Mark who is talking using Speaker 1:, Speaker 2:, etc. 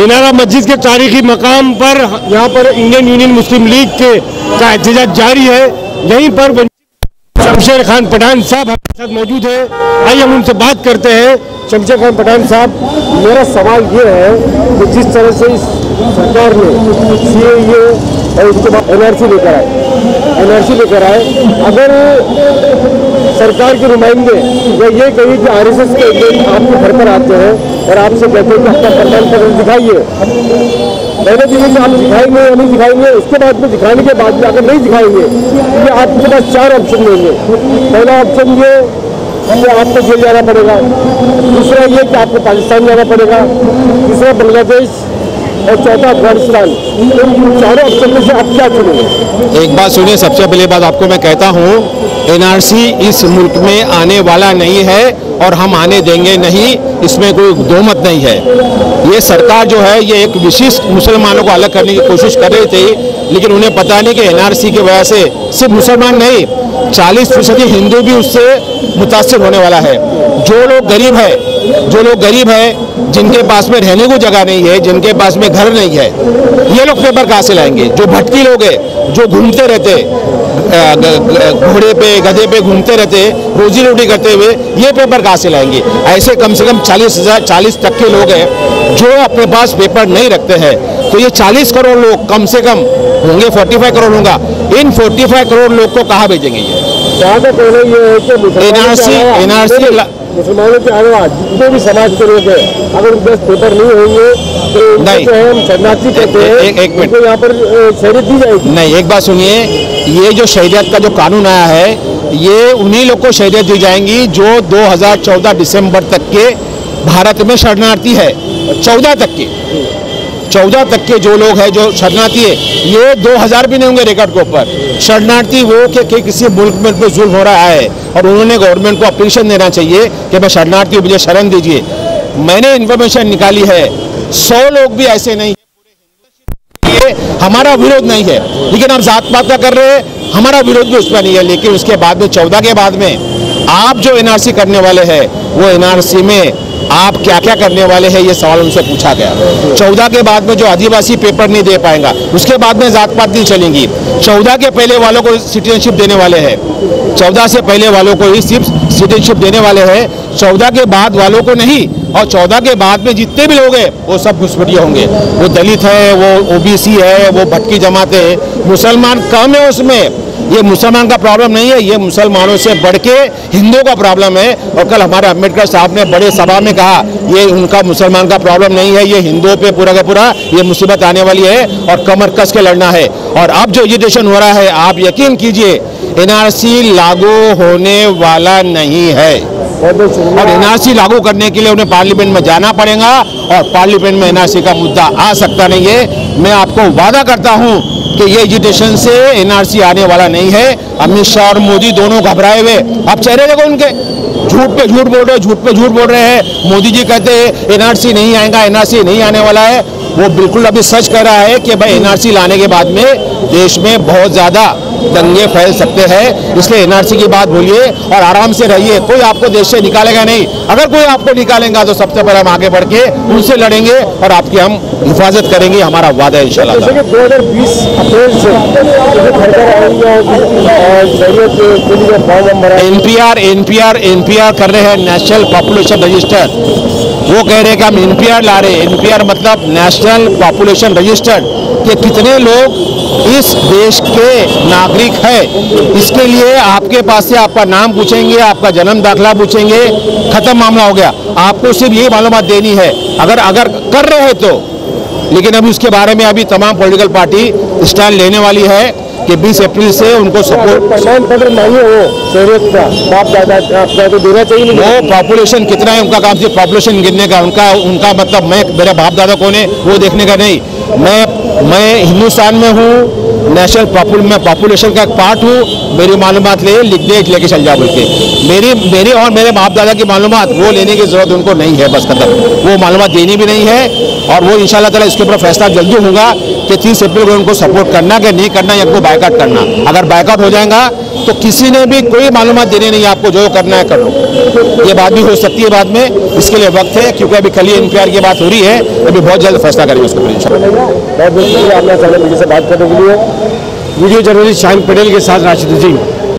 Speaker 1: मीनारा मस्जिद के तारीखी मकाम पर यहाँ पर इंडियन यूनियन मुस्लिम लीग के का एहतजाज जारी है। यहीं पर शमशेर खान पठान साहब हमारे साथ मौजूद है। आइए हम उनसे बात करते हैं। शमशेर खान पठान साहब, मेरा सवाल ये है कि जिस तरह से इस सरकार ने सी ए और उसके बाद एनआरसी लेकर आए। एनआरसी लेकर आए। अगर सरकार के नुमाइंदे या ये कहिए कि आरएसएस के एजेंट आपके घर पर आते हैं और आपसे कहते हैं कि अपना प्रमाण पत्र दिखाइए। पहले दिन में आप दिखाएँगे या नहीं दिखाएँगे उसके बाद में दिखाने के बाद में अगर नहीं दिखाएँगे तो ये आपके पास चार ऑप्शन देंगे पहला ऑप्शन ये, कि आपको जेल जाना पड़ेगा। दूसरा ये कि आपको पाकिस्तान जाना पड़ेगा। तीसरा बांग्लादेश और चौथा अफ़गानिस्तान चारों ऑप्शन में से आप क्या चुनेंगे?
Speaker 2: एक बात सुनिए, सबसे पहले बात आपको मैं कहता हूँ, एनआरसी इस मुल्क में आने वाला नहीं है और हम आने देंगे नहीं, इसमें कोई दो मत नहीं है। ये सरकार जो है, ये एक विशिष्ट मुसलमानों को अलग करने की कोशिश कर रही थी, लेकिन उन्हें पता नहीं कि एनआरसी की वजह से सिर्फ़ मुसलमान नहीं 40 फ़ीसदी हिंदू भी उससे मुतासर होने वाला है। जो लोग गरीब है, जो लोग गरीब है, जिनके पास में रहने को जगह नहीं है, जिनके पास में घर नहीं है, ये लोग पेपर कहाँ से लाएँगे? जो भटकी लोग हैं, जो घूमते रहते घोड़े पे, गधे पे घूमते रहते, रोजी रोटी करते हुए, ये पेपर कहाँ से लाएँगे? ऐसे कम से कम चालीस हज़ार, चालीस के लोग हैं जो अपने पास पेपर नहीं रखते हैं तो ये चालीस करोड़ लोग कम से कम होंगे फोर्टी फाइव करोड़ होगा इन फोर्टी फाइव करोड़ लोग को कहाँ भेजेंगे ये एनआरसी एनआरसी
Speaker 1: मुसलमानों के अलावा जितने भी समाज के लोग हैं अगर उनके पास पेपर नहीं होंगे तो
Speaker 2: नहीं।
Speaker 1: है हम शरणार्थी कहते हैं
Speaker 2: एक- एक मिनट।
Speaker 1: यहाँ पर शहरियत दी जाएगी
Speaker 2: नहीं एक बात सुनिए ये जो शहरियत का जो कानून आया है ये उन्हीं लोग को शहरियत दी जाएँगी जो 2014 दिसंबर तक के भारत में शरणार्थी है। 14 तक के। 14 तक के जो लोग हैं जो शरणार्थी है ये 2000 भी नहीं होंगे रिकॉर्ड के ऊपर। शरणार्थी वो कि, कि किसी मुल्क में पे जुल्म हो रहा है और उन्होंने गवर्नमेंट को अप्लीकेशन देना चाहिए कि मैं शरणार्थी हूँ मुझे शरण दीजिए। मैंने इन्फॉर्मेशन निकाली है। सौ लोग भी ऐसे नहीं हमारा विरोध नहीं है। लेकिन आप जात पात कर रहे हैं हमारा विरोध भी उसमें नहीं है। लेकिन उसके बाद में चौदह के बाद में आप जो एनआरसी करने वाले हैं वो एनआरसी में आप क्या क्या करने वाले हैं, ये सवाल उनसे पूछा गया। चौदह के बाद में जो आदिवासी पेपर नहीं दे पाएगा, उसके बाद में जात पात नहीं चलेंगी। चौदह के पहले वालों को सिटीजनशिप देने वाले हैं। चौदह से पहले वालों को ही सिर्फ़ सिटीजनशिप देने वाले हैं। चौदह के बाद वालों को नहीं, और चौदह के बाद में जितने भी लोग हैं, वो सब घुसपटिया होंगे। वो दलित है, वो ओबीसी है, वो भटकी जमाते हैं। मुसलमान कम है उसमें। ये मुसलमान का प्रॉब्लम नहीं है, ये मुसलमानों से बढ़ के हिंदुओं का प्रॉब्लम है। और कल हमारे अंबेडकर साहब ने बड़े सभा में कहा, ये उनका मुसलमान का प्रॉब्लम नहीं है, ये हिंदुओं पे पूरा का पूरा ये मुसीबत आने वाली है और कमर कस के लड़ना है। और अब जो एजुटेशन हो रहा है, आप यकीन कीजिए, एनआरसी लागू होने वाला नहीं है। और एनआरसी लागू करने के लिए उन्हें पार्लियामेंट में जाना पड़ेगा और पार्लियामेंट में एनआरसी का मुद्दा आ सकता नहीं है। मैं आपको वादा करता हूँ कि ये एजुटेशन से एनआरसी आने वाला नहीं है। अमित शाह और मोदी दोनों घबराए हुए। आप चेहरे देखो उनके। झूठ पे झूठ बोल रहे झूठ पे झूठ बोल रहे हैं। मोदी जी कहते हैं, एनआरसी नहीं आएगा, एनआरसी नहीं आने वाला है। वो बिल्कुल अभी सच कह रहा है कि भाई एनआरसी लाने के बाद में देश में बहुत ज़्यादा दंगे फैल सकते हैं। इसलिए एनआरसी की बात बोलिए और आराम से रहिए। कोई आपको देश से निकालेगा नहीं। अगर कोई आपको निकालेगा तो सबसे पहले हम आगे बढ़ के उनसे लड़ेंगे और आपकी हम हिफाजत करेंगे। हमारा वादा है इंशाल्लाह।
Speaker 1: जैसे कि 2020 अप्रैल से शहरियत के लिए फॉर्म हम भरा
Speaker 2: एनपीआर एनपीआर एनपीआर कर रहे हैं नेशनल पॉपुलेशन रजिस्टर। वो कह रहे हैं कि हम एनपीआर ला रहे हैं। एनपीआर मतलब नेशनल पॉपुलेशन रजिस्टर्ड कि कितने लोग इस देश के नागरिक है। इसके लिए आपके पास से आपका नाम पूछेंगे, आपका जन्म दाखिला पूछेंगे, खत्म मामला हो गया। आपको सिर्फ़ ये मालूम देनी है। अगर अगर कर रहे हैं तो। लेकिन अभी उसके बारे में अभी तमाम पॉलिटिकल पार्टी स्टैंड लेने वाली है। कि 20 अप्रैल से उनको सपोर्ट
Speaker 1: प्रमाण पत्र मांगे हो शहरियत का बाप दादा आपका तो देना चाहिए नहीं
Speaker 2: वो पॉपुलेशन कितना है उनका काम सिर्फ़ पॉपुलेशन गिनने का उनका उनका मतलब मैं मेरा बाप दादा कौन है? वो देखने का नहीं। मैं मैं हिंदुस्तान में हूँ नेशनल पॉपुल मैं पॉपुलेशन का एक पार्ट हूँ। मेरी मालूम ले, लिख दे, लेके चल जाओ बोल के। मेरी मेरी और मेरे बाप दादा की मालूमात, वो लेने की ज़रूरत उनको नहीं है, बस खत्म। वो मालूम देनी भी नहीं है और वो इंशाल्लाह ताला इसके ऊपर फैसला जल्दी होगा कि तीस अप्रैल को उनको सपोर्ट करना कि नहीं करना या उनको बाइकआउट करना। अगर बाइकआउट हो जाएगा तो किसी ने भी कोई मालूम देनी नहीं आपको, जो करना है कर लो। ये बात भी हो सकती है बाद में। इसके लिए वक्त है, क्योंकि अभी कल ही एनपीआर की बात हो रही है। अभी बहुत जल्द फैसला करेंगे उसके ऊपर
Speaker 1: बहुत बहुत शुक्रिया आपने बात करने के लिए वीडियो जर्नलिस्ट शाहिन पटेल के साथ राशिद उद्दीन